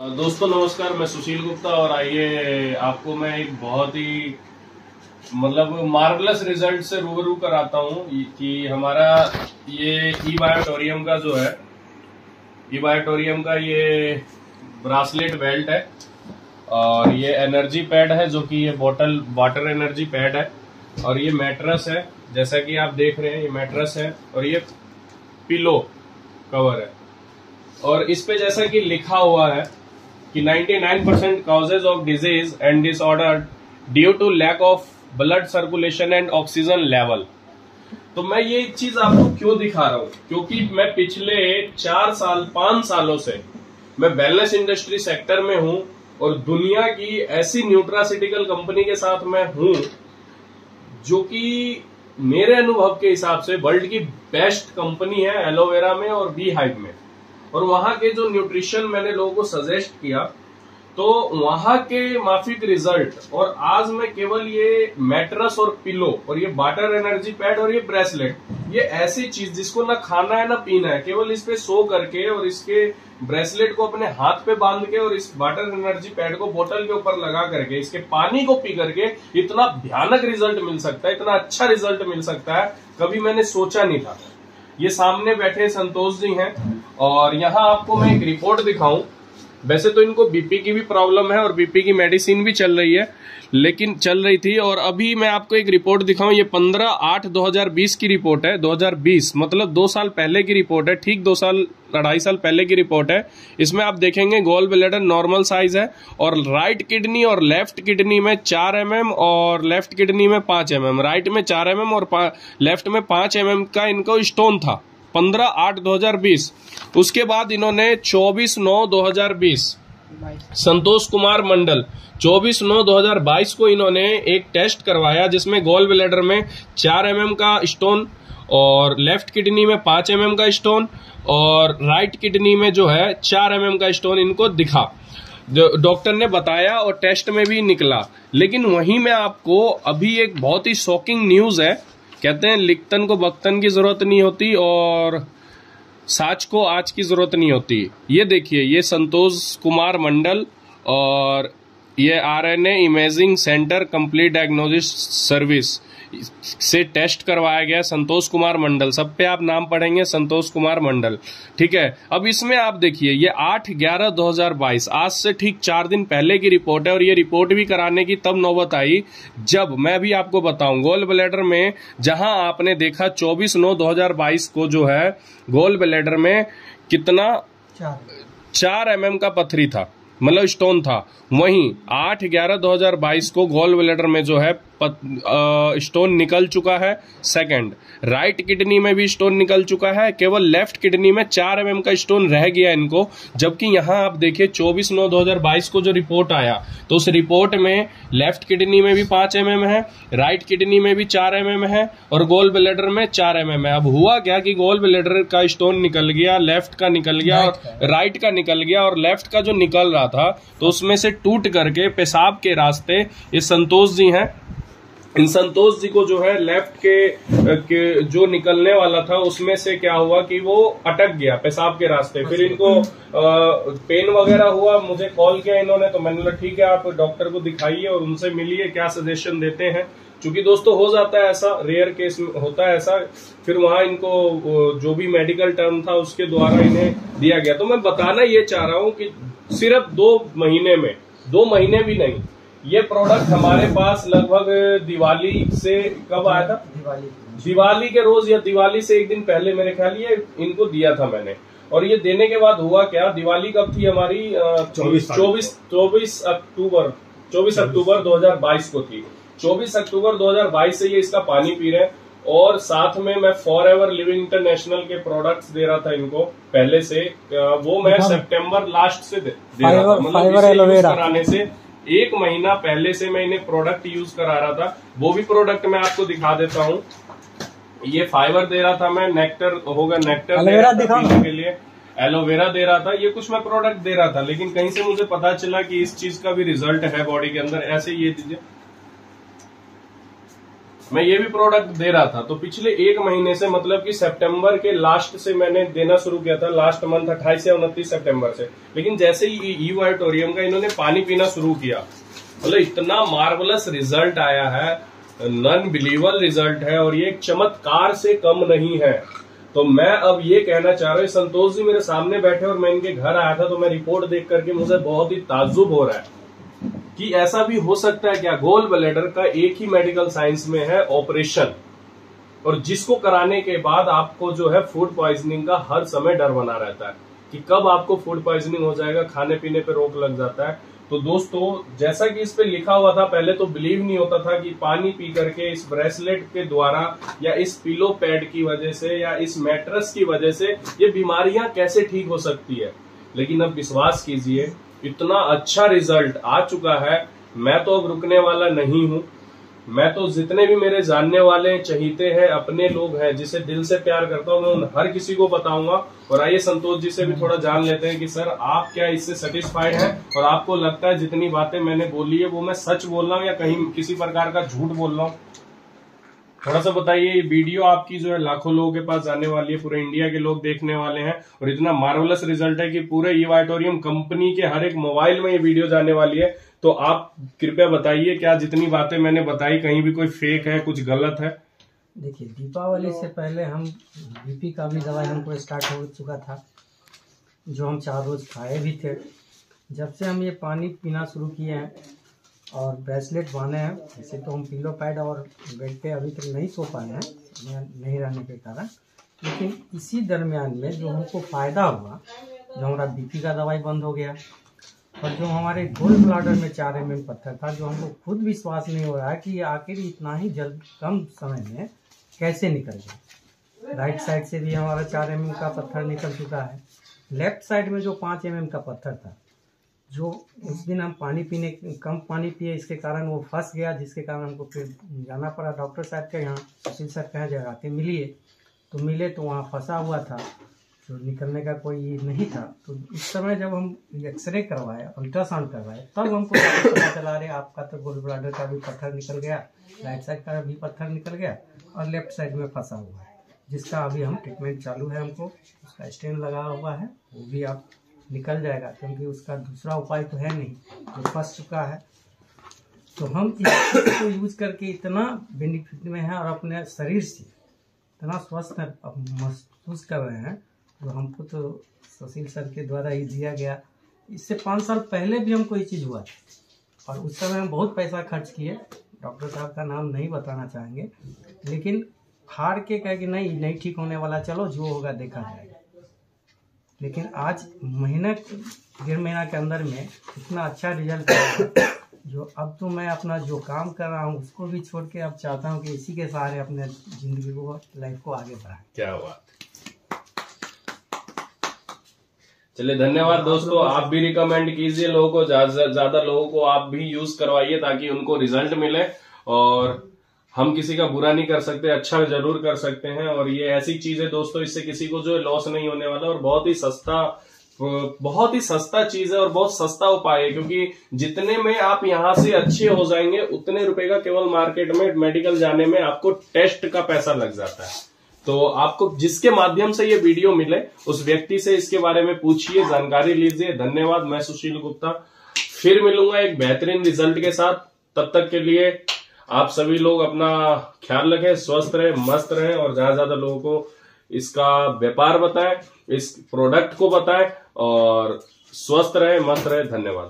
दोस्तों, नमस्कार, मैं सुशील गुप्ता और आइए आपको मैं एक बहुत ही मतलब मार्वलस रिज़ल्ट से रूबरू कराता हूँ कि हमारा ये ई बायोटोरियम का जो है ई बायोटोरियम का ये ब्रासलेट बेल्ट है और ये एनर्जी पैड है जो कि ये बोटल वाटर एनर्जी पैड है और ये मैट्रस है। जैसा कि आप देख रहे हैं, ये मैट्रस है और ये पिलो कवर है। और इस पे जैसा कि लिखा हुआ है कि 99% percent causes of disease and disorder due to lack of blood circulation and oxygen level तो मैं ये चीज़ आपको क्यों दिखा रहा हूँ? क्योंकि मैं पिछले चार साल, पाँच सालों से मैं वेलनेस इंडस्ट्री सेक्टर में हूँ और दुनिया की ऐसी न्यूट्रासिटिकल कंपनी के साथ मैं हूँ जो कि मेरे अनुभव के हिसाब से वर्ल्ड की बेस्ट कंपनी है एलोवेरा में और बी हाइव में। और वहाँ के जो न्यूट्रिशन मैंने लोगों को सजेस्ट किया तो वहाँ के माफिक रिज़ल्ट और आज मैं केवल ये मैट्रस और पिलो और ये बाटर एनर्जी पैड और ये ब्रेसलेट ये ऐसी चीज़ जिसको ना खाना है ना पीना है, केवल इस पे सो करके और इसके ब्रेसलेट को अपने हाथ पे बाँध के और इस वाटर एनर्जी पैड को बोतल के ऊपर लगा करके, इसके पानी को पी करके इतना भयानक रिज़ल्ट मिल सकता है, इतना अच्छा रिज़ल्ट मिल सकता है, कभी मैंने सोचा नहीं था। ये सामने बैठे संतोष जी हैं। और यहाँ आपको मैं एक रिपोर्ट दिखाऊँ। वैसे तो इनको बीपी की भी प्रॉब्लम है और बीपी की मेडिसिन भी चल रही है, लेकिन चल रही थी। और अभी मैं आपको एक रिपोर्ट दिखाऊँ, ये 15 आठ 2020 की रिपोर्ट है 2020 मतलब दो साल पहले की रिपोर्ट है, ठीक दो साल अढ़ाई साल पहले की रिपोर्ट है। इसमें आप देखेंगे गोल ब्लेडर नॉर्मल साइज़ है और राइट किडनी और लेफ़्ट किडनी में चार एम mm और लेफ़्ट किडनी में पाँच एम mm, राइट में चार एम mm और लेफ़्ट में पाँच एम mm का इनको स्टोन था पंद्रह आठ दो हज़ार बीस। उसके बाद इन्होंने चौबीस नौ दो हज़ार बीस संतोष कुमार मंडल 24 नौ 2022 को इन्होंने एक टेस्ट करवाया जिसमें गोल ब्लेडर में 4 एम mm का स्टोन और लेफ़्ट किडनी में 5 एम mm का स्टोन और राइट किडनी में जो है चार एम mm का स्टोन इनको दिखा। डॉक्टर ने बताया और टेस्ट में भी निकला। लेकिन वहीं में आपको अभी एक बहुत ही शॉकिंग न्यूज़ है। कहते हैं, लिखतन को बख्तन की ज़रूरत नहीं होती और साच को आज की ज़रूरत नहीं होती। ये देखिए, ये संतोष कुमार मंडल और ये R N A imaging centre complete diagnosis service से टेस्ट करवाया गया संतोष कुमार मंडल। सब पे आप नाम पढ़ेंगे संतोष कुमार मंडल। ठीक है? अब इसमें आप देखिए ये आठ ग्यारह दो हज़ार बाईस आज से ठीक चार दिन पहले की रिपोर्ट है और ये रिपोर्ट भी कराने की तब नौबत आई जब मैं भी आपको बताऊँ गोल ब्लेडर में जहाँ आपने देखा चौबीस नौ दो हज़ार बाईस को जो है गोल ब्लेडर में कितना? चार। एम mm का पथरी था मतलब स्टोन था। वहीं आठ ग्यारह दो हज़ार बाईस को गोल ब्लेडर में जो है स्टोन निकल चुका है सेकंड राइट किडनी में भी स्टोन निकल चुका है केवल लेफ़्ट किडनी में चार एम का स्टोन रह गया इनको जबकि यहाँ आप देखिए चौबीस नौ दो को जो रिपोर्ट आया तो उस रिपोर्ट में लेफ़्ट किडनी में भी पाँच एम है राइट किडनी में भी चार एम है और गोल ब्लेडर में चार एम है। अब हुआ क्या कि गोल ब्लेडर का स्टोन निकल गया लेफ़्ट का निकल गया और राइट का निकल गया और लेफ़्ट का जो निकल रहा था तो उसमें से टूट करके पेशाब के रास्ते ये संतोष जी हैं इन संतोष जी को जो है लेफ़्ट के, के जो निकलने वाला था उसमें से क्या हुआ कि वो अटक गया पेशाब के रास्ते। फिर इनको आ, पेन वगैरह हुआ मुझे कॉल किया इन्होंने तो मैंने बोला ठीक है आप डॉक्टर को दिखाइए और उनसे मिलिए क्या सजेशन देते हैं? क्योंकि दोस्तों हो जाता है ऐसा रेयर केस होता है ऐसा फिर वहाँ इनको जो भी मेडिकल टर्म था उसके द्वारा इन्हें दिया गया। तो मैं बताना ये चाह रहा हूँ कि सिर्फ़ दो महीने में दो महीने भी नहीं ये प्रोडक्ट हमारे पास लगभग दिवाली से कब आया था? दिवाली। दिवाली के रोज या दिवाली से एक दिन पहले मेरे ख्याल ये इनको दिया था मैंने। और ये देने के बाद हुआ क्या? दिवाली कब थी हमारी? चौबीस चौबीस चौबीस अक्टूबर चौबीस अक्टूबर 2022 को थी। 24 अक्टूबर 2022 से ये इसका पानी पी रहे हैं। और साथ में मैं फॉर एवर लिविंग इंटरनेशनल के प्रोडक्ट्स दे रहा था इनको पहले से। वो मैं सितंबर लास्ट से दे, दे रहा था। मतलब कराने से एक महीना पहले से मैं इन्हें प्रोडक्ट यूज़ करा रहा था। वो भी प्रोडक्ट मैं आपको दिखा देता हूँ। ये फाइबर दे रहा था मैं नेक्टर होगा नेक्टर दे रहा था पीने के लिए। एलोवेरा दे रहा था ये कुछ मैं प्रोडक्ट दे रहा था लेकिन कहीं से मुझे पता चला कि इस चीज़ का भी रिज़ल्ट है बॉडी के अंदर। ऐसे ये दीजिए मैं ये भी प्रोडक्ट दे रहा था तो पिछले एक महीने से मतलब कि सितंबर के लास्ट से मैंने देना शुरू किया था लास्ट मंथ अट्ठाईस या उनतीस सितंबर से। लेकिन जैसे ही ई वाइटोरियम का इन्होंने पानी पीना शुरू किया मतलब इतना मार्वलस रिज़ल्ट आया है नन बिलीवल रिज़ल्ट है, और ये एक चमत्कार से कम नहीं है। तो मैं अब ये कहना चाह रहा हूँ, संतोष जी मेरे सामने बैठे और मैं इनके घर आया था तो मैं रिपोर्ट देख करके मुझे बहुत ही ताजुब हो रहा है। कि ऐसा भी हो सकता है क्या गोल ब्लेडर का एक ही मेडिकल साइंस में है ऑपरेशन और जिसको कराने के बाद आपको जो है फ़ूड पॉइजनिंग का हर समय डर बना रहता है कि कब आपको फ़ूड पॉइजनिंग हो जाएगा, खाने पीने पर रोक लग जाता है। तो दोस्तों, जैसा कि इस पे लिखा हुआ था, पहले तो बिलीव नहीं होता था कि पानी पी करके इस ब्रेसलेट के द्वारा या इस पिलो पैड की वजह से या इस मैट्रस की वजह से ये बीमारियाँ कैसे ठीक हो सकती है। लेकिन अब विश्वास कीजिए इतना अच्छा रिज़ल्ट आ चुका है, मैं तो अब रुकने वाला नहीं हूँ। मैं तो जितने भी मेरे जानने वाले चहीते हैं, अपने लोग हैं, जिसे दिल से प्यार करता हूँ, मैं उन हर किसी को बताऊँगा। और आइए संतोष जी से भी थोड़ा जान लेते हैं कि, सर, आप क्या इससे सेटिस्फाइड हैं? और आपको लगता है जितनी बातें मैंने बोली है, वो मैं सच बोल रहा हूँ या कहीं किसी प्रकार का झूठ बोल रहा हूँ? थोड़ा सा बताइए ये वीडियो आपकी जो है लाखों लोगों के पास जाने वाली है पूरे इंडिया के लोग देखने वाले हैं और इतना मार्वलस रिज़ल्ट है कि पूरे ईवाइटोरियम कंपनी के हर एक मोबाइल में ये वीडियो जाने वाली है। तो आप कृपया बताइए क्या जितनी बातें मैंने बताई कहीं भी कोई फेक है कुछ गलत है? देखिए दीपावली से पहले हम बीपी का भी दवाई हमको स्टार्ट हो चुका था जो हम चार रोज खाए भी थे। जब से हम ये पानी पीना शुरू किए हैं और ब्रेसलेट बांधे हैं। वैसे तो हम पिलो पैड और बेड पे अभी तक नहीं सो पाए हैं नहीं रहने के कारण। लेकिन इसी दरमियान में जो हमको फ़ायदा हुआ, जो हमारा बीपी का दवाई बंद हो गया और जो हमारे गोल्ड ब्लाडर में चार एम एम पत्थर था, जो हमको खुद विश्वास नहीं हो रहा है कि आखिर इतना ही जल्द कम समय में कैसे निकल गया। राइट साइड से भी हमारा चार एम का पत्थर निकल चुका है। लेफ़्ट साइड में जो पाँच एम का पत्थर था जो उस दिन हम पानी पीने, कम पानी पिए, इसके कारण वो फंस गया, जिसके कारण हमको फिर जाना पड़ा डॉक्टर साहब के यहाँ, सुशील सर कहाँ जगह के मिलिए तो मिले तो वहाँ फंसा हुआ था तो निकलने का कोई नहीं था। तो उस समय जब हम एक्सरे करवाए, अल्ट्रासाउंड करवाए, तब हमको पता चला रहे आपका तो गोल्ड ब्लाडर का भी पत्थर निकल गया, राइट साइड का भी पत्थर निकल गया, और लेफ़्ट साइड में फंसा हुआ है, जिसका अभी हम ट्रीटमेंट चालू है हमको, उसका स्टेन लगा हुआ है, वो भी आप निकल जाएगा, क्योंकि उसका दूसरा उपाय तो है नहीं, जो फंस चुका है। तो हम इसको यूज़ करके इतना बेनिफिट में है और अपने शरीर से इतना स्वस्थ महसूस कर रहे हैं जो हमको तो सुशील सर के द्वारा ही दिया गया। इससे पाँच साल पहले भी हमको ये चीज़ हुआ और उस समय हम बहुत पैसा खर्च किए। डॉक्टर साहब का नाम नहीं बताना चाहेंगे, लेकिन हार के कह कि नहीं नहीं ठीक होने वाला, चलो जो होगा देखा जाएगा। लेकिन आज महीने डेढ़ महीना के अंदर में इतना अच्छा रिज़ल्ट जो अब तो मैं अपना जो काम कर रहा हूँ, उसको भी छोड़ के अब चाहता हूँ कि इसी के सहारे अपने ज़िंदगी को लाइफ को आगे बढ़ाए। क्या बात चलिए, धन्यवाद दोस्तों। आप भी रिकमेंड कीजिए लोगों को, ज़्यादा लोगों को आप भी यूज़ करवाइए ताकि उनको रिज़ल्ट मिले। और हम किसी का बुरा नहीं कर सकते अच्छा ज़रूर कर सकते हैं, और ये ऐसी चीज़ है दोस्तों, इससे किसी को जो है लॉस नहीं होने वाला, और बहुत ही सस्ता बहुत ही सस्ता चीज़ है और बहुत सस्ता उपाय है, क्योंकि जितने में आप यहाँ से अच्छे हो जाएँगे, उतने रुपए का केवल मार्केट में मेडिकल जाने में आपको टेस्ट का पैसा लग जाता है। तो आपको जिसके माध्यम से ये वीडियो मिले, उस व्यक्ति से इसके बारे में पूछिए, जानकारी लीजिए। धन्यवाद, मैं सुशील गुप्ता। फिर मिलूँगा एक बेहतरीन रिज़ल्ट के साथ। तब तक के लिए आप सभी लोग अपना ख्याल रखें, स्वस्थ रहें, मस्त रहें और ज़्यादा ज़्यादा लोगों को इसका व्यापार बताएँ, इस प्रोडक्ट को बताएँ और स्वस्थ रहें, मस्त रहें। धन्यवाद।